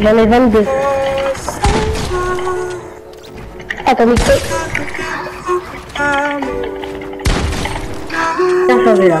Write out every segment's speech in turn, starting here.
j'en ai 22. Attends, micro. Bien changé là.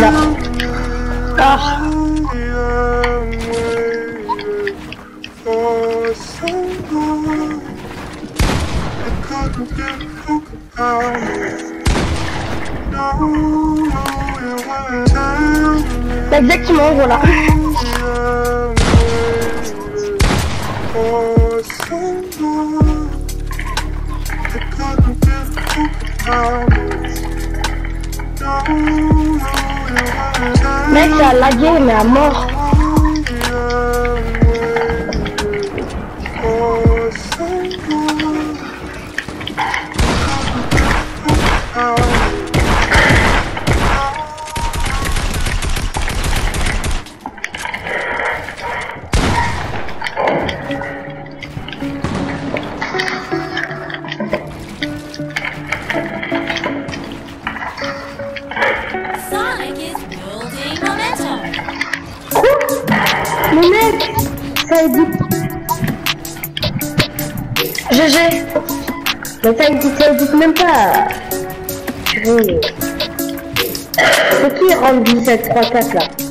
Là. Ah, exactement, voilà. Maître Aladier est à mort. Mais mec, ça édite. GG. Mais ça édite, ça édite même pas. C'est qui rentre 17 3 4 là